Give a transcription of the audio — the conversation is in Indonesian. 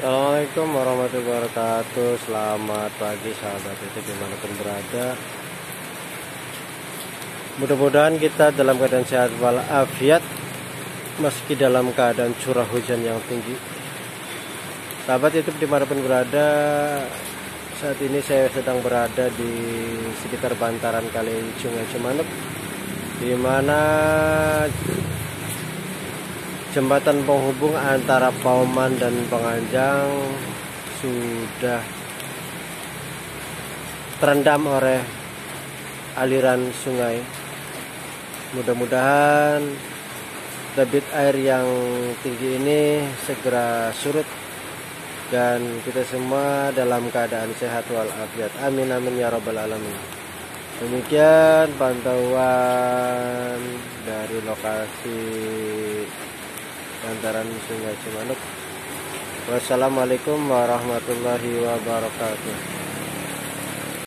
Assalamualaikum warahmatullahi wabarakatuh. Selamat pagi sahabat itu di mana pun berada. Mudah-mudahan kita dalam keadaan sehat walafiat Meski dalam keadaan curah hujan yang tinggi. Sahabat itu di mana pun berada Saat ini saya sedang berada di sekitar bantaran kali Sungai Cimanuk di mana jembatan penghubung antara Pauman dan Penganjang sudah terendam oleh aliran sungai. Mudah-mudahan debit air yang tinggi ini segera surut dan kita semua dalam keadaan sehat walafiat. Amin amin ya rabbal alamin. Demikian pantauan dari lokasi bantaran Sungai Cimanuk. Wassalamualaikum warahmatullahi wabarakatuh.